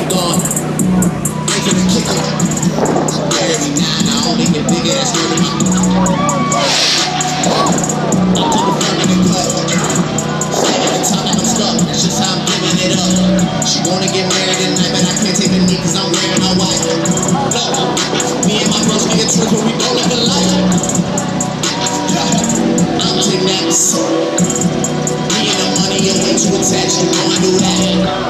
they gone. Breaking and kicking. Every nine, I don't need your big ass women. I keep it burning and cut. Second and time I'm stuck. That's just how I'm giving it up. She wanna get married tonight, but I can't take the knee cause I'm wearing all white. Look, me and my bros, we a trick when we don't live the. I'm J-Max. Me and the money are way too attached, you gon' do that.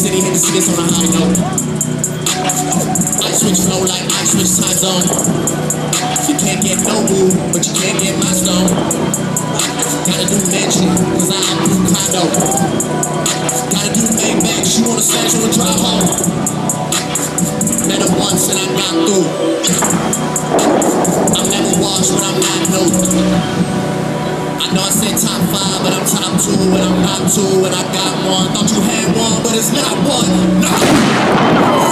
city, hit the cities on a high note. I switch flow like I switch time zone. You can't get no boo, but you can't get my stone. Gotta do mansion, cause I do condo. Gotta do Maybach, she wanna snatch on a drive home. Met her once and I knocked through. I'm never washed, but I'm not new. I know I said top five, but I'm top two, and I'm not two, and I got one. Thought you had one, but it's not one. No.